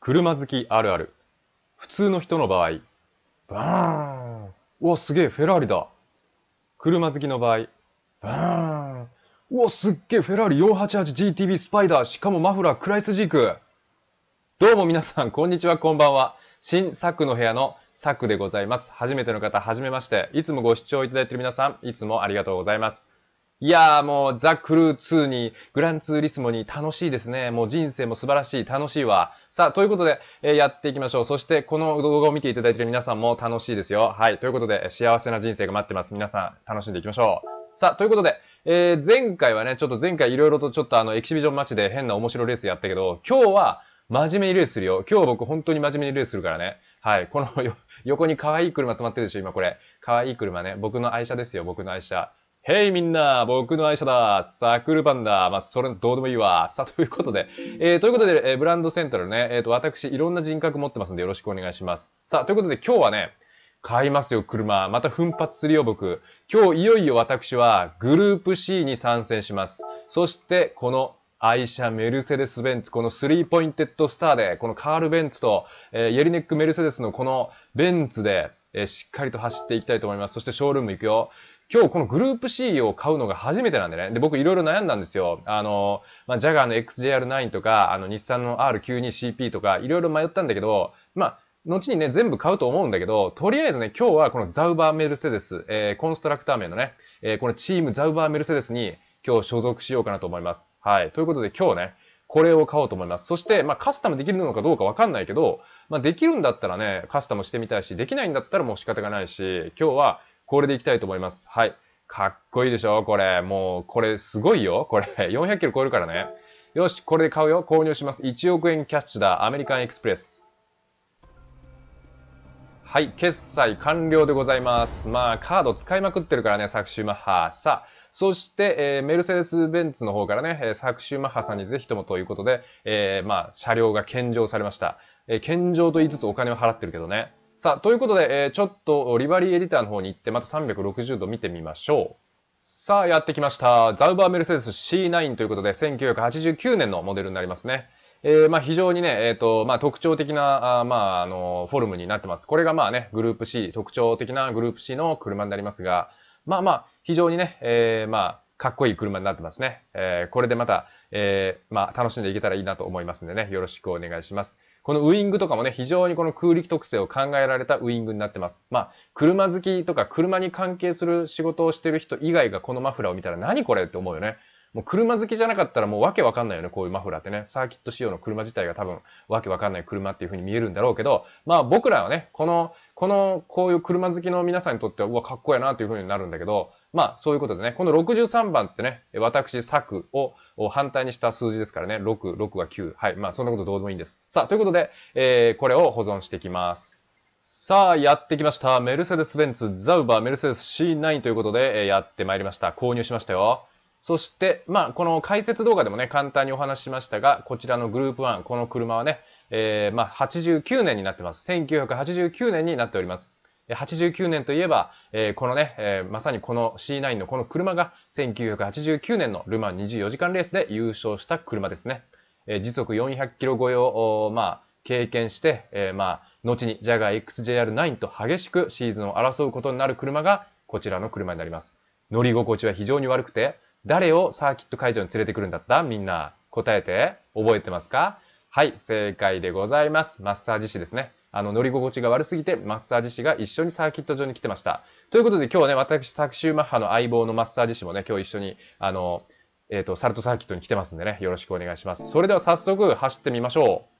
車好きあるある。普通の人の場合。バーン。うわ、すげえ、フェラーリだ。車好きの場合。バーン。うわ、すっげえ、フェラーリ 488GTB スパイダー。しかもマフラー、クライスジーク。どうも皆さん、こんにちは、こんばんは。新サクの部屋のサクでございます。初めての方、はじめまして。いつもご視聴いただいている皆さん、いつもありがとうございます。いやーもうザ・クルー2にグランツーリスモに楽しいですね。もう人生も素晴らしい、楽しいわ。さあ、ということで、えー、やっていきましょう。そしてこの動画を見ていただいている皆さんも楽しいですよ。はい。ということで、幸せな人生が待ってます。皆さん楽しんでいきましょう。さあ、ということで、えー、前回はね、ちょっと前回いろいろとちょっとあのエキシビジョンマッチで変な面白いレースやったけど、今日は真面目にレースするよ。今日僕本当に真面目にレースするからね。はい。この横に可愛い車止まってるでしょ、今これ。可愛い車ね。僕の愛車ですよ、僕の愛車。へいみんな、僕の愛車だ。サクルパンダ。まあ、それどうでもいいわ。さあ、ということで、えー、ということで、えー、ブランドセントラルね、えっ、ー、と、私、いろんな人格持ってますんで、よろしくお願いします。さあ、ということで、今日はね、買いますよ、車。また奮発するよ、僕。今日、いよいよ私は、グループ C に参戦します。そして、この愛車メルセデス・ベンツ、この three-pointed star で、このカール・ベンツと、えー、イエリネック・メルセデスのこのベンツで、えー、しっかりと走っていきたいと思います。そしてショールーム行くよ。今日このグループ C を買うのが初めてなんでね。で、僕いろいろ悩んだんですよ。あの、まあ、ジャガーの XJR9 とか、あの、日産の R92CP とか、いろいろ迷ったんだけど、まあ、後にね、全部買うと思うんだけど、とりあえずね、今日はこのザウバーメルセデス、えー、コンストラクター名のね、えー、このチームザウバーメルセデスに今日所属しようかなと思います。はい。ということで今日ね、これを買おうと思います。そして、まあ、カスタムできるのかどうかわかんないけど、まあ、できるんだったらね、カスタムしてみたいし、できないんだったらもう仕方がないし、今日はこれでいきたいと思います。はい。かっこいいでしょ？これ。もう、これすごいよ。これ、400キロ超えるからね。よし、これで買うよ。購入します。1億円キャッシュだ。アメリカンエクスプレス。はい、決済完了でございます。まあ、カード使いまくってるからね、サクシュマッハ。さあ、そして、えー、メルセデス・ベンツの方からね、サクシュマッハさんにぜひともということで、えー、まあ、車両が献上されました。えー、献上と言いつつお金を払ってるけどね。さあ、ということで、えー、ちょっとリバリーエディターの方に行って、また360度見てみましょう。さあ、やってきました。ザウバーメルセデス C9 ということで、1989年のモデルになりますね。えー、まあ非常にね、えっ、ー、と、まあ特徴的な、あまああの、フォルムになってます。これがまあね、グループ C、特徴的なグループ C の車になりますが、まあまあ、非常にね、えー、まあ、かっこいい車になってますね。えー、これでまた、えー、まあ楽しんでいけたらいいなと思いますんでね、よろしくお願いします。このウイングとかもね、非常にこの空力特性を考えられたウイングになってます。まあ、車好きとか車に関係する仕事をしてる人以外がこのマフラーを見たら何これって思うよね。もう車好きじゃなかったらもうわけわかんないよね、こういうマフラーってね。サーキット仕様の車自体が多分わけわかんない車っていう風に見えるんだろうけど、まあ僕らはね、この、この、こういう車好きの皆さんにとっては、うわ、かっこいいなっていう風になるんだけど、まあそういうことでね、この63番ってね、私、作を反対にした数字ですからね、6、6は9。はい。まあそんなことどうでもいいんです。さあ、ということで、えー、これを保存していきます。さあ、やってきました。メルセデス・ベンツ・ザウバーメルセデス C9 ということで、えやってまいりました。購入しましたよ。そして、まあ、この解説動画でもね、簡単にお話ししましたが、こちらのグループ1、この車はね、えー、まあ、89年になってます。1989年になっております。89年といえば、えー、このね、えー、まさにこの C9 のこの車が1989年のルマン24時間レースで優勝した車ですね。えー、時速400キロ超えを、まあ、経験して、えー、まあ、後にジャガー XJR9 と激しくシーズンを争うことになる車がこちらの車になります。乗り心地は非常に悪くて、誰をサーキット会場に連れてくるんだった？みんな答えて覚えてますか？はい、正解でございます。マッサージ師ですね。あの、乗り心地が悪すぎて、マッサージ師が一緒にサーキット場に来てました。ということで今日ね、私、サクシューマッハの相棒のマッサージ師もね、今日一緒に、あの、えっ、ー、と、サルトサーキットに来てますんでね、よろしくお願いします。それでは早速走ってみましょう。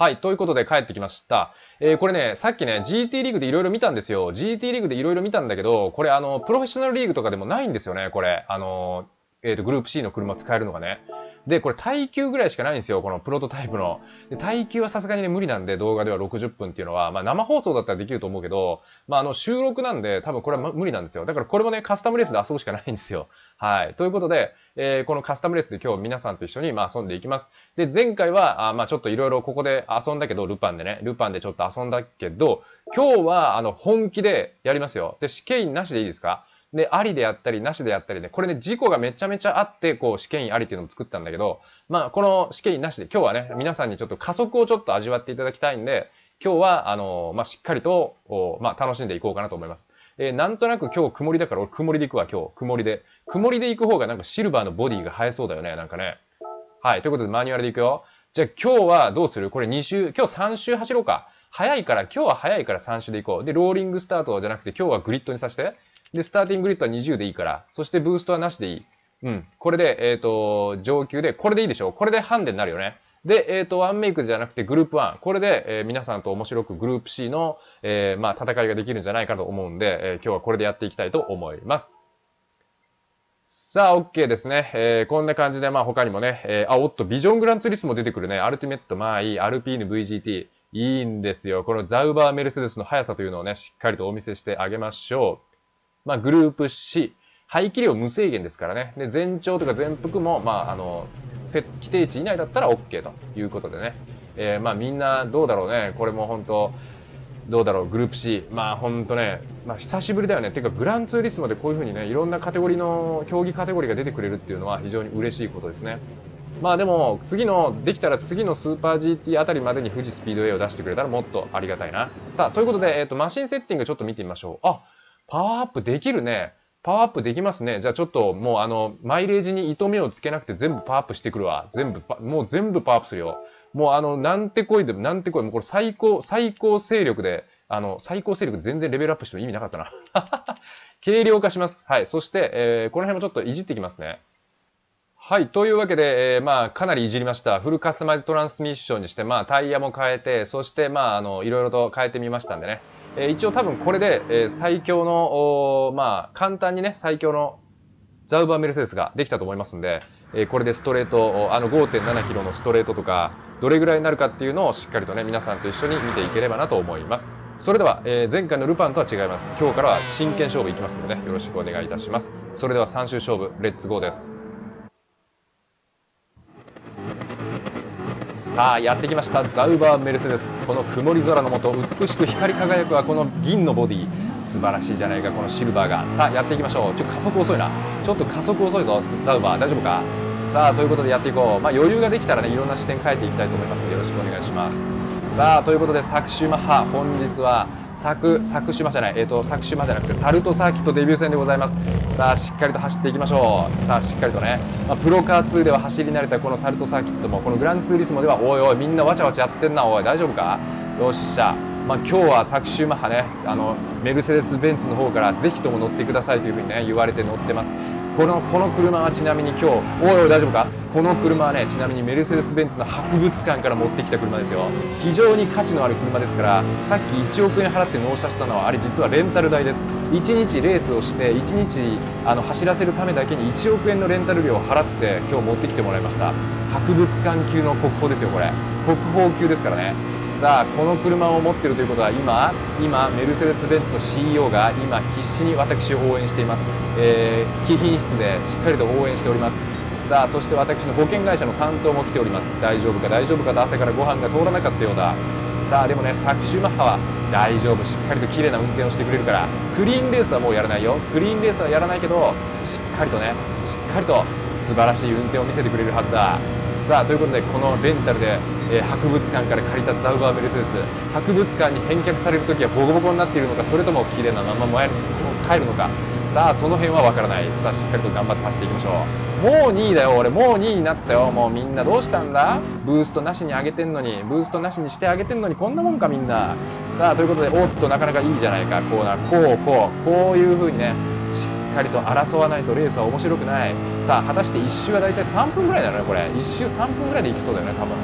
はい。ということで帰ってきました。えー、これね、さっきね、GT リーグでいろいろ見たんですよ。GT リーグでいろいろ見たんだけど、これあの、プロフェッショナルリーグとかでもないんですよね、これ。あの、えっ、ー、と、グループ C の車使えるのがね。で、これ耐久ぐらいしかないんですよ、このプロトタイプの。で耐久はさすがにね、無理なんで、動画では60分っていうのは、まあ生放送だったらできると思うけど、まああの収録なんで、多分これは無理なんですよ。だからこれもね、カスタムレースで遊ぶしかないんですよ。はい。ということで、えー、このカスタムレースで今日皆さんと一緒に、まあ遊んでいきます。で、前回は、あまあちょっといろいろここで遊んだけど、ルパンでね、ルパンでちょっと遊んだけど、今日はあの本気でやりますよ。で、試験なしでいいですか？で、ありであったり、なしであったりね、これね、事故がめちゃめちゃあって、こう、試験員ありっていうのを作ったんだけど、まあ、この試験員なしで、今日はね、皆さんにちょっと加速をちょっと味わっていただきたいんで、今日は、あの、まあ、しっかりと、まあ、楽しんでいこうかなと思います。えー、なんとなく今日曇りだから、俺曇りで行くわ、今日。曇りで。曇りで行く方がなんかシルバーのボディが映えそうだよね、なんかね。はい、ということでマニュアルで行くよ。じゃあ今日はどうする？これ2周、今日3周走ろうか。早いから、今日は早いから3周で行こう。で、ローリングスタートじゃなくて今日はグリッドにさせて。で、スターティンググリッドは20でいいから。そしてブーストはなしでいい。うん。これで、えっ、ー、と、上級で、これでいいでしょこれでハンデになるよね。で、えっ、ー、と、ワンメイクじゃなくてグループ1。これで、えー、皆さんと面白くグループ C の、えー、まあ、戦いができるんじゃないかと思うんで、えー、今日はこれでやっていきたいと思います。さあ、OK ですね。えー、こんな感じで、まあ他にもね、えー、あ、おっと、ビジョングランツリスも出てくるね。アルティメット、まあいい、アルピーヌ VGT。いいんですよ。このザウバーメルセデスの速さというのをね、しっかりとお見せしてあげましょう。まあ、グループ C。排気量無制限ですからね。で、全長とか全幅も、まあ、あの、規定値以内だったら OK ということでね。えー、まあみんなどうだろうね。これも本当どうだろう、グループ C。まあ本当ね、まあ久しぶりだよねっ。ていうかグランツーリスモでこういう風にね、いろんなカテゴリーの、競技カテゴリーが出てくれるっていうのは非常に嬉しいことですね。まあでも、次の、できたら次のスーパー GT あたりまでに富士スピードウェイを出してくれたらもっとありがたいな。さあ、ということで、えっ、ー、と、マシンセッティングちょっと見てみましょう。あ、パワーアップできるね。パワーアップできますね。じゃあちょっともうあの、マイレージに糸目をつけなくて全部パワーアップしてくるわ。全部、もう全部パワーアップするよ。もうあの、なんてこいで、なんてこい、もうこれ最高、最高勢力で、あの、最高勢力全然レベルアップしても意味なかったな。軽量化します。はい。そして、えー、この辺もちょっといじっていきますね。はい。というわけで、えー、まあ、かなりいじりました。フルカスタマイズトランスミッションにして、まあ、タイヤも変えて、そして、まあ、あの、いろいろと変えてみましたんでね。えー、一応多分これで、えー、最強の、まあ、簡単にね、最強のザウバーメルセデスができたと思いますんで、えー、これでストレート、あの5.7キロのストレートとか、どれぐらいになるかっていうのをしっかりとね、皆さんと一緒に見ていければなと思います。それでは、えー、前回のルパンとは違います。今日からは真剣勝負いきますので、ね、よろしくお願いいたします。それでは3周勝負、レッツゴーです。さあやってきました。ザウバーメルセデス。この曇り空のもと美しく光り輝くはこの銀のボディ。素晴らしいじゃないかこのシルバーが。さあやっていきましょう。ちょっと加速遅いな。ちょっと加速遅いぞ。ザウバー大丈夫か？さあということでやっていこう。まあ、余裕ができたらねいろんな視点変えていきたいと思いますのでよろしくお願いします。さあということで昨週マッハ本日は作、作島じゃない、えっ、ー、と、作島じゃなくて、サルトサーキットデビュー戦でございます。さあ、しっかりと走っていきましょう。さあ、しっかりとね、まあ、プロカー2では走り慣れたこのサルトサーキットも、このグランツーリスモでは、おいおい、みんなわちゃわちゃやってんな、おい、大丈夫か？よっしゃ。まあ、今日は昨週マッハね、あの、メルセデス・ベンツの方から、ぜひとも乗ってくださいというふうにね、言われて乗ってます。このこの車はちなみに今日、おいおい大丈夫か？この車はね、ちなみにメルセデス・ベンツの博物館から持ってきた車ですよ。非常に価値のある車ですから、さっき1億円払って納車したのは、あれ実はレンタル代です。1日レースをして、1日あの走らせるためだけに1億円のレンタル料を払って今日持ってきてもらいました。博物館級の国宝ですよ、これ。国宝級ですからね。さあこの車を持ってるということは今今メルセデス・ベンツの CEO が今必死に私を応援しています、えー、貴賓室でしっかりと応援しております。さあそして私の保険会社の担当も来ております。大丈夫か大丈夫かと朝からご飯が通らなかったようだ。さあでもね昨週マッハは大丈夫。しっかりと綺麗な運転をしてくれるから。クリーンレースはもうやらないよ。クリーンレースはやらないけどしっかりとねしっかりと素晴らしい運転を見せてくれるはずだ。さあということでこのレンタルで、えー、博物館から借りたザウバーメルセデス。博物館に返却される時はボコボコになっているのかそれとも綺麗なまま帰るのか。さあその辺はわからない。さあしっかりと頑張って走っていきましょう。もう2位だよ俺。もう2位になったよ。もうみんなどうしたんだ？ブーストなしに上げてんのに。ブーストなしにしてあげてんのに。こんなもんかみんな。さあということでおっとなかなかいいじゃないか。こうなこうこう。こういう風にねしっかりと争わないとレースは面白くない。さあ果たして1周は大体3分ぐらいだよねこれ。1周3分ぐらいでいきそうだよね多分。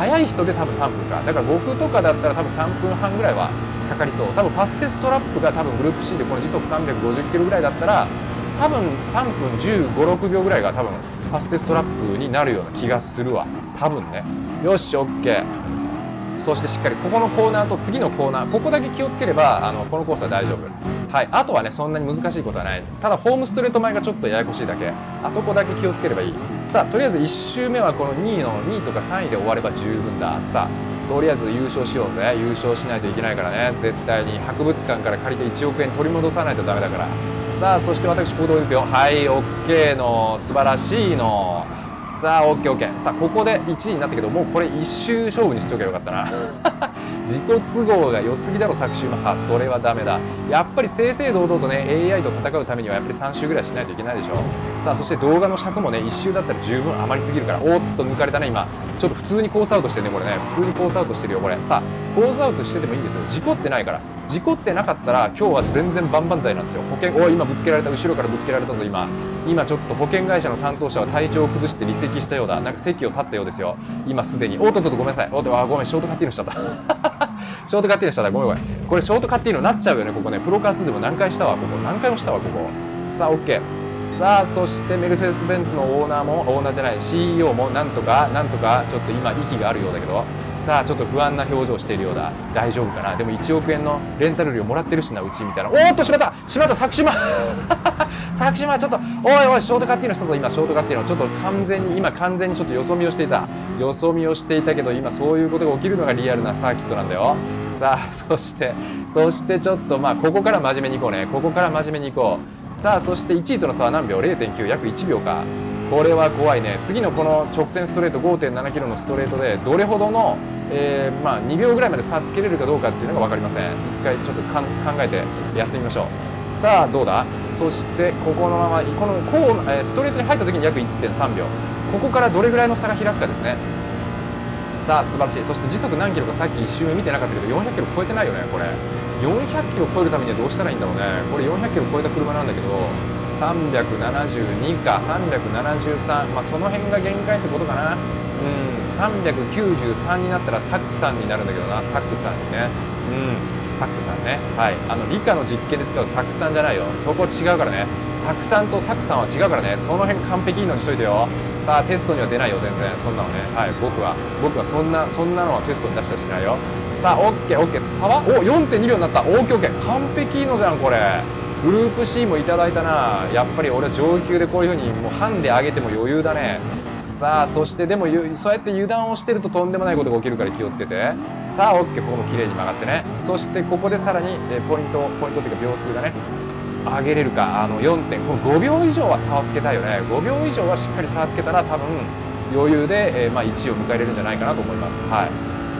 速い人で多分3分か。だから僕とかだったら多分3分半ぐらいはかかりそう。多分ファステストラップが多分グループ C でこの時速350キロぐらいだったら多分3分1 5 6秒ぐらいが多分ファステストラップになるような気がするわ。多分ね。よし OK そしてしっかりここのコーナーと次のコーナー。ここだけ気をつければあのこのコースは大丈夫。はい、あとはねそんなに難しいことはない。ただホームストレート前がちょっとややこしいだけ。あそこだけ気をつければいい。さあとりあえず1周目はこの2位の2位とか3位で終われば十分だ。さあとりあえず優勝しようぜ。優勝しないといけないからね。絶対に博物館から借りて1億円取り戻さないとダメだから。さあそして私行動いくよはい OK の素晴らしいの。さあ OKOK さあここで1位になったけどもうこれ1周勝負にしとけばよかったな。自己都合が良すぎだろ昨週はそれはダメだ。やっぱり正々堂々とね AI と戦うためにはやっぱり3周ぐらいしないといけないでしょ。さあそして動画の尺もね1周だったら十分余りすぎるから。おっと抜かれたね今。ちょっと普通にコースアウトしてねこれね。普通にコースアウトしてるよこれ。さあコースアウトしててもいいんですよ。事故ってないから。事故ってなかったら今日は全然万々歳なんですよ。保険おい今ぶつけられた。後ろからぶつけられたぞ今。今ちょっと保険会社の担当者は体調を崩して離席したようだ。なんか席を立ったようですよ。今すでに。おっとっとごめんなさい。おっとあごめんショートカッティーノしちゃった。ショートカッティーノしちゃったごめんごめん。これショートカッティーノなっちゃうよねここね。プロカツでも何回したわここ。何回もしたわここ。さあ OK さあそしてメルセデス・ベンツのオーナーもオーナーじゃない CEO もなんとかなんとかちょっと今息があるようだけど。さあちょっと不安な表情しているようだ。大丈夫かな？でも1億円のレンタル料もらってるしなうちみたいな。おっとしまった！しまった！佐久島佐久島ちょっとおいおいショートカッティーの人と今ショートカッティーの。ちょっと完全に今完全にちょっとよそ見をしていた。よそ見をしていたけど今そういうことが起きるのがリアルなサーキットなんだよ。さあそしてそしてちょっとまあここから真面目にいこうね。ここから真面目にいこう。さあそして1位との差は何秒？0.9約1秒か。これは怖いね。次のこの直線ストレート5.7キロのストレートでどれほどの、えー、まあ、2秒ぐらいまで差つけれるかどうかっていうのが分かりません。1回ちょっと考えてやってみましょう。さあどうだ？そしてここのままこのこう、え、ストレートに入った時に約1.3秒。ここからどれぐらいの差が開くかですね。さあ素晴らしい。そして時速何キロかさっき一瞬見てなかったけど400キロ超えてないよねこれ。400キロ超えるためにはどうしたらいいんだろうね。これ400キロ超えた車なんだけど372か373、まあ、その辺が限界ってことかな、うん、393になったらサックさんになるんだけどな、サックさんにね、うん、サックさんね、はい、あの理科の実験で使うサックさんじゃないよ、そこ違うからね、サクさんとサクさんは違うからね、その辺完璧いいのにしといてよ。さあテストには出ないよ全然。そんなのね。はい僕は僕はそんなそんなのはテストに出したりしないよ。さあオッケーオッケー。差は？お4.2秒になった。オッケーオッケー。完璧いいのじゃんこれ。グループ C もいただいたな。やっぱり俺は上級でこういう風にもうハンで上げても余裕だね。さあそしてでもそうやって油断をしてるととんでもないことが起きるから気をつけて。さあ OK ここも綺麗に曲がってね。そしてここでさらにポイントポイントっていうか秒数がね上げれるか。あの4点。この5秒以上は差をつけたいよね。5秒以上はしっかり差をつけたら多分余裕で、えー、まあ、1位を迎えれるんじゃないかなと思います、はい、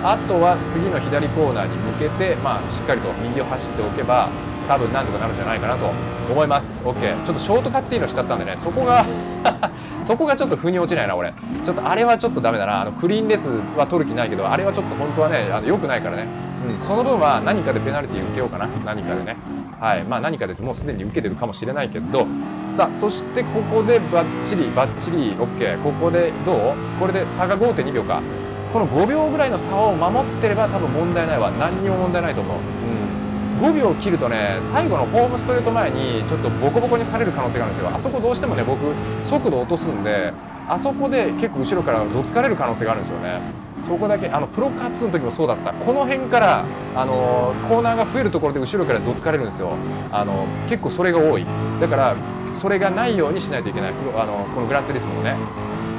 あとは次の左コーナーに向けて、まあ、しっかりと右を走っておけば多分なんとかなるんじゃないかなと思います。OK ちょっとショートカッティーのしちゃったんでねそこが そこがちょっと腑に落ちないな俺。ちょっとあれはちょっとダメだな。あのクリーンレスは取る気ないけどあれはちょっと本当はねあの良くないからね。うん、その分は何かでペナルティー受けようかな。何かでね。はい。まあ何かでもうすでに受けてるかもしれないけど。さあそしてここでバッチリバッチリ OK ここでどう？これで差が5.2秒か。この5秒ぐらいの差を守ってれば多分問題ないわ。何にも問題ないと思う、うん、5秒切るとね最後のホームストレート前にちょっとボコボコにされる可能性があるんですよ。あそこどうしてもね僕速度落とすんであそこで結構後ろからどつかれる可能性があるんですよね。そこだけあのプロカツの時もそうだった。この辺からあのコーナーが増えるところで後ろからどつかれるんですよ。あの結構それが多い。だからそれがないようにしないといけない。あのこのグランツーリスモのね。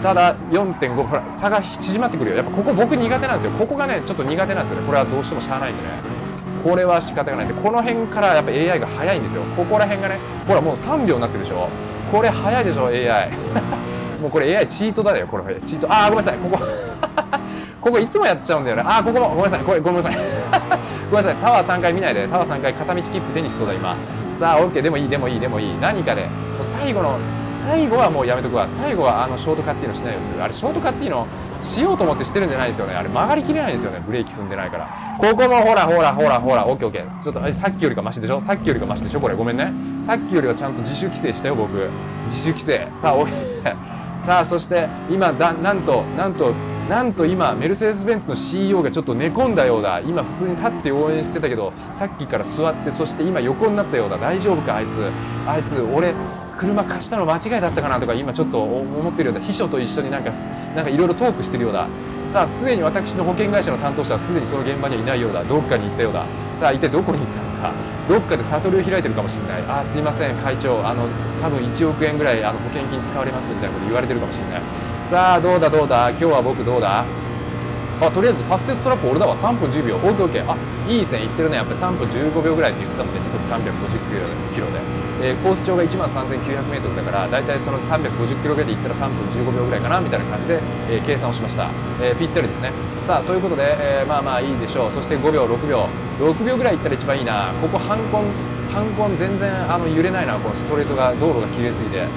ただ4.5ほら差が縮まってくるよ。やっぱここ僕苦手なんですよ。ここがねちょっと苦手なんですよね。これはどうしてもしゃあないんでね。これは仕方がない。でこの辺からやっぱ AI が速いんですよ。ここら辺がねほらもう3秒になってるでしょ。これ速いでしょ AI もうこれ AI チートだよこれチート。あーごめんなさい。ここ。ここいつもやっちゃうんだよね。あーここもごめんなさい。これごめんなさい。ごめんなさい。タワー3回見ないで。タワー3回片道切符手にしそうだ今。さあ OK でもいいでもいいでもいい。何かで。もう最後の最後はもうやめとくわ。最後はあのショートカッティーのしないようにするあれショートカッティーのしようと思ってしてるんじゃないですよね。あれ曲がりきれないんですよね。ブレーキ踏んでないから。ここもほらほらほらほら。オッケーオッケー。ちょっとさっきよりかマシでしょ？さっきよりかマシでしょ？これごめんね。さっきよりはちゃんと自主規制したよ僕。自主規制。さあオッケーさあそして今だなんとなんとなんと今メルセデス・ベンツの CEO がちょっと寝込んだようだ。今普通に立って応援してたけどさっきから座ってそして今横になったようだ。大丈夫かあいつ。あいつ俺車貸したの間違いだったかなとか今ちょっと思ってるようだ。秘書と一緒になんかなんかいろいろトークしてるようだ。さあすでに私の保険会社の担当者はすでにその現場にはいないようだ。どっかに行ったようだ。さあ一体どこに行ったのか。どっかで悟りを開いてるかもしれない。あすいません会長。あの多分1億円ぐらいあの保険金使われますみたいなこと言われてるかもしれない。さあどうだどうだ？今日は僕どうだ？あとりあえずファステストラップ俺だわ。3分10秒。OKOK あいい線いってるね。やっぱり3分15秒ぐらいって言ってたもんね。時速350キロで、えー、コース上が1万 3900m だから大体その350キロぐらいで行ったら3分15秒ぐらいかなみたいな感じで、えー、計算をしました、えー、ぴったりですね。さあということで、えまあまあいいでしょう。そして5秒6秒。6秒ぐらい行ったら一番いいな。ここ半コン半コン全然あの揺れないな。このストレートが道路が綺麗すぎて。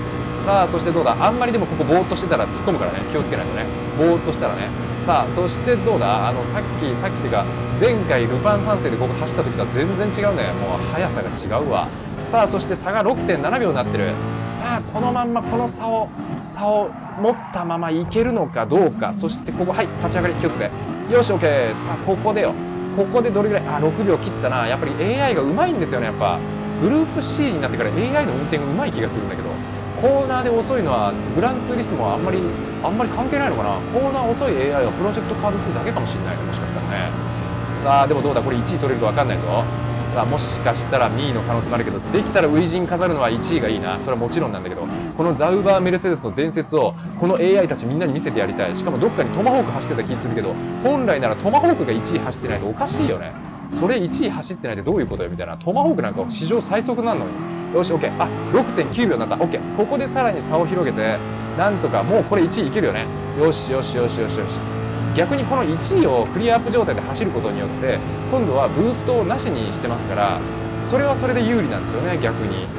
さあそしてどうだ？あんまりでもここぼーっとしてたら突っ込むからね。気をつけないとね。ぼーっとしたらね。さあそしてどうだ？あのさっきさっきっていうか前回ルパン三世でここ走った時とは全然違うね。もう速さが違うわ。さあそして差が6.7秒になってる。さあこのまんまこの差を差を持ったままいけるのかどうか。そしてここはい立ち上がり気をつけよし OK さあここでよ。ここでどれぐらい？あ6秒切ったな。やっぱり AI がうまいんですよねやっぱ。グループ C になってから AI の運転がうまい気がするんだけど。コーナーで遅いのはグランツーリスモはあんまりあんまり関係ないのかな？コーナー遅い AI はプロジェクトカード2だけかもしれないもしかしたらね。さあでもどうだ？これ1位取れると分かんないぞ。さあもしかしたら2位の可能性もあるけどできたら初陣飾るのは1位がいいな。それはもちろんなんだけどこのザウバー・メルセデスの伝説をこの AI たちみんなに見せてやりたい。しかもどっかにトマホーク走ってた気するけど本来ならトマホークが1位走ってないとおかしいよね。それ1位走ってないってどういうことよ？みたいな。トマホークなんか史上最速なのに。よし OK あ6.9秒になった。OK ここでさらに差を広げてなんとかもうこれ1位いけるよね。よしよしよしよしよし。逆にこの1位をクリアアップ状態で走ることによって今度はブーストをなしにしてますからそれはそれで有利なんですよね逆に。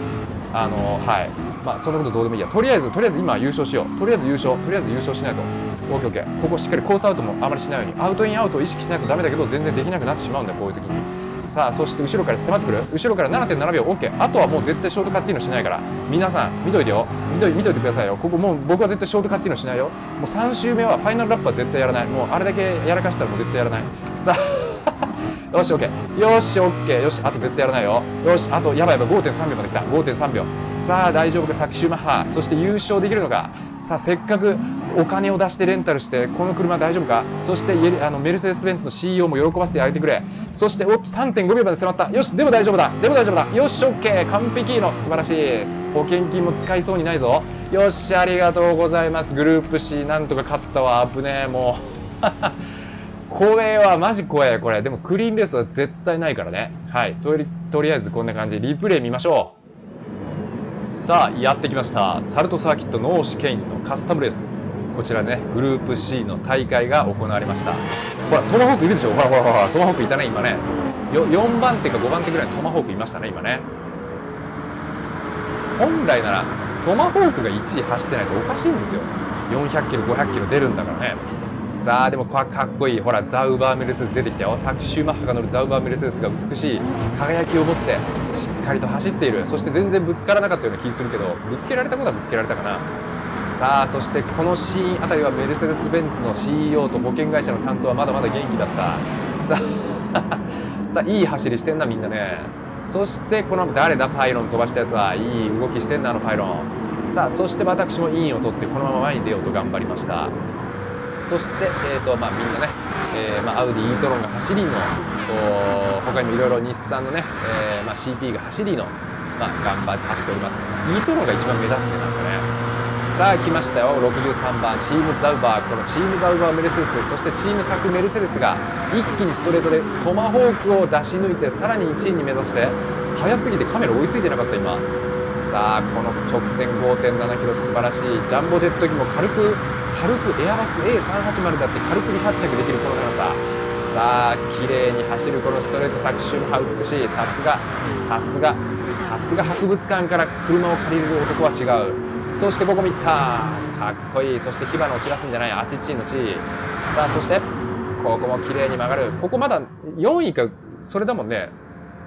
あのはい。まあそんなことどうでもいいや。とりあえずとりあえず今優勝しよう。とりあえず優勝。とりあえず優勝しないと。OKOK ここしっかりコースアウトもあまりしないようにアウトインアウトを意識しないとダメだけど全然できなくなってしまうんだよこういう時に。さあそして後ろから迫ってくる。後ろから7.7秒 OK あとはもう絶対ショートカットっていうのしないから。皆さん見といてよ。見と見といてくださいよ。ここもう僕は絶対ショートカットっていうのしないよ。もう3周目はファイナルラップは絶対やらない。もうあれだけやらかしたらもう絶対やらない。さあ よし OK よし OK よしあと絶対やらないよ。よしあとやばいやばい。5.3秒まで来た。5.3秒。さあ大丈夫か昨週マッハそして優勝できるのかさあせっかくお金を出してレンタルしてこの車大丈夫か？そしてあのメルセデス・ベンツの CEO も喜ばせてあげてくれ。そしておっと3.5秒まで迫った。よしでも大丈夫だ。でも大丈夫だ。よし OK 完璧の素晴らしい。保険金も使いそうにないぞ。よしありがとうございます。グループ C なんとか勝ったわ。危ねえもう。怖えわマジ怖え。これ。でもクリーンレースは絶対ないからね。はい。とりとりあえずこんな感じ。リプレイ見ましょう。さあやってきました。サルトサーキットノーシケインのカスタムレースこちらねグループ C の大会が行われました。ほらトマホークいるでしょ？ほらほらほらトマホークいたね今ね。4番手か5番手ぐらいのトマホークいましたね今ね。本来ならトマホークが1位走ってないとおかしいんですよ。400キロ500キロ出るんだからね。さあでもかっこいい。ほらザウバーメルセデス出てきたよ。昨シューマッハが乗るザウバーメルセデスが美しい。輝きを持ってしっかりと走っている。そして全然ぶつからなかったような気するけどぶつけられたことはぶつけられたかな。さあそしてこのシーンあたりはメルセデス・ベンツの CEO と保険会社の担当はまだまだ元気だった。さあ さあいい走りしてんなみんなね。そしてこの誰だパイロン飛ばしたやつは。いい動きしてんなあのパイロン。さあそして私もインを取ってこのまま前に出ようと頑張りました。そして、えーとまあ、みんなね、えーまあ、アウディ e トロンが走りの他にもいろいろ日産のね、えーまあ、CP が走りの、まあ、頑張って走っております。e トロンが一番目立つねなんかね。さあ来ましたよ。63番チームザウバー。このチームザウバーメルセデスそしてチームサクメルセデスが一気にストレートでトマホークを出し抜いてさらに1位に目指して速すぎてカメラ追いついてなかった今。さあこの直線5.7キロ素晴らしい。ジャンボジェット機も軽く軽くエアバス A380 だって軽く離発着できるこの長さ。さあ綺麗に走るこのストレート搾取派美しい。さすがさすがさすが博物館から車を借りる男は違う。そしてここも行ったかっこいい。そして火花を散らすんじゃない。あちっちのちさあそしてここも綺麗に曲がる。ここまだ4位かそれだもんね。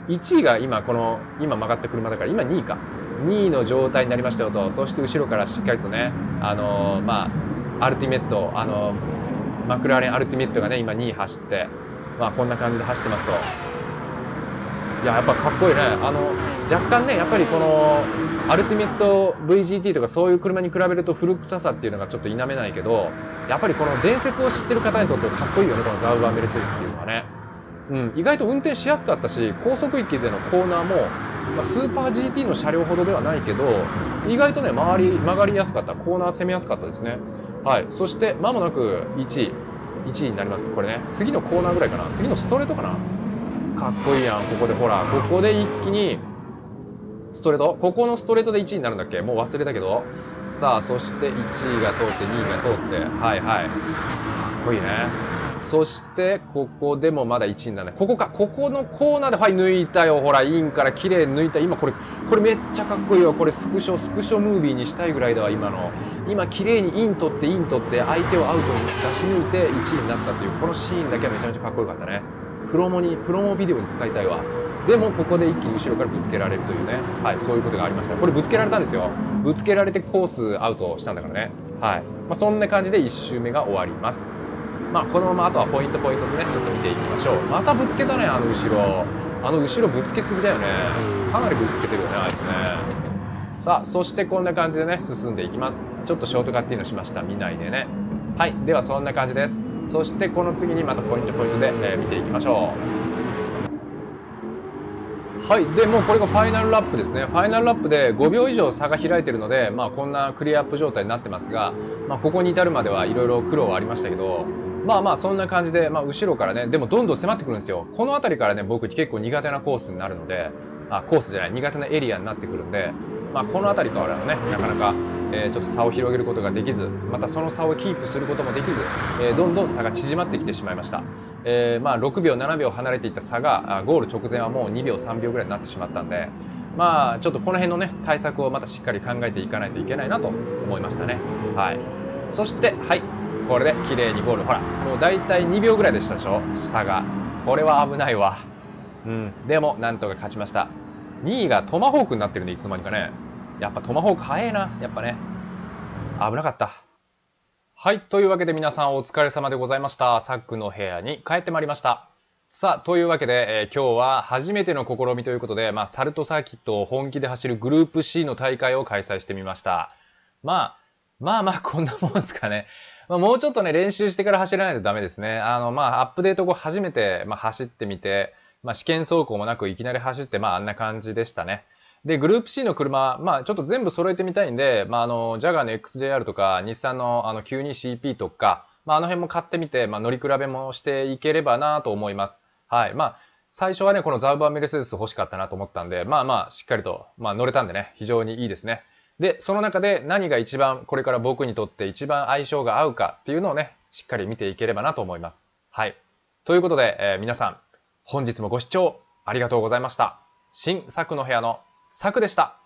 1位が今この今曲がった車だから今2位か。2位の状態になりましたよと。そして後ろからしっかりとねあのー、まあアルティメット、あの、マクラーレンアルティメットがね、今2位走って、まあこんな感じで走ってますと。いや、やっぱかっこいいね。あの、若干ね、やっぱりこの、アルティメット VGT とかそういう車に比べると古臭さっていうのがちょっと否めないけど、やっぱりこの伝説を知ってる方にとってはかっこいいよね、このザウバーメルセデスっていうのはね。うん、意外と運転しやすかったし、高速域でのコーナーも、まあ、スーパー GT の車両ほどではないけど、意外とね、回り、曲がりやすかった、コーナー攻めやすかったですね。はい、そしてまもなく1位1位になります。これね。次のコーナーぐらいかな。次のストレートかな。かっこいいやん。ここでほら、ここで一気に、ストレートここのストレートで1位になるんだっけ？もう忘れたけど。さあ、そして1位が通って2位が通って、はいはい。かっこいいね。そして、ここでもまだ1位にならない。ここか。ここのコーナーで、はい、抜いたよ。ほら、インから綺麗に抜いた。今これ、これめっちゃかっこいいよ。これスクショ、スクショムービーにしたいぐらいだわ、今の。今、綺麗にイン取って、イン取って、相手をアウトに出し抜いて1位になったっていう、このシーンだけはめちゃめちゃかっこよかったね。プロモに、プロモビデオに使いたいわ。でも、ここで一気に後ろからぶつけられるというね。はい、そういうことがありました。これぶつけられたんですよ。ぶつけられてコースアウトしたんだからね。はい。まあ、そんな感じで1周目が終わります。まあ、このままあとはポイントポイントでね、ちょっと見ていきましょう。またぶつけたね、あの後ろ。あの後ろぶつけすぎだよね。かなりぶつけてるよね、あいつね。さあ、そしてこんな感じでね、進んでいきます。ちょっとショートカットインのしました。見ないでね。はい、ではそんな感じです。そしてこの次にまたポイントポイントで、えー、見ていきましょう。はい。で、もうこれがファイナルラップですね。ファイナルラップで5秒以上差が開いてるので、まあこんなクリアアップ状態になってますが、まあここに至るまではいろいろ苦労はありましたけど、まあまあそんな感じで、まあ、後ろからね、でもどんどん迫ってくるんですよ。この辺りからね、僕結構苦手なコースになるので、あコースじゃない、苦手なエリアになってくるんで、まあ、この辺りからね、なかなか、えー、ちょっと差を広げることができず、またその差をキープすることもできず、えー、どんどん差が縮まってきてしまいました。えー、まあ、6秒、7秒離れていた差が、ゴール直前はもう2秒、3秒ぐらいになってしまったんで、まあ、ちょっとこの辺のね、対策をまたしっかり考えていかないといけないなと思いましたね。はい。そして、はい、これで綺麗にゴール。ほら、もう大体2秒ぐらいでしたでしょ？下が。これは危ないわ。うん。でも、なんとか勝ちました。2位がトマホークになってるね、いつの間にかね。やっぱトマホーク早いな。やっぱね。危なかった。はい。というわけで皆さんお疲れ様でございました。サックの部屋に帰ってまいりました。さあ、というわけで、えー、今日は初めての試みということで、まあ、サルトサーキットを本気で走るグループ C の大会を開催してみました。まあ、まあまあ、こんなもんすかね。まあ、もうちょっとね、練習してから走らないとダメですね。あの、まあ、アップデート後初めて、まあ、走ってみて、まあ、試験走行もなくいきなり走って、まあ、あんな感じでしたね。で、グループ C の車、まあ、ちょっと全部揃えてみたいんで、まあ、あの、ジャガーの XJR とか、日産のあの 92CP とか、まあ、あの辺も買ってみて、まあ、乗り比べもしていければなと思います。はい。まあ、最初はね、このザウバーメルセデス欲しかったなと思ったんで、まあまあ、しっかりと、まあ、乗れたんでね、非常にいいですね。で、その中で何が一番これから僕にとって一番相性が合うかっていうのをね、しっかり見ていければなと思います。はい。ということで、えー、皆さん、本日もご視聴ありがとうございました。新作の部屋の作でした。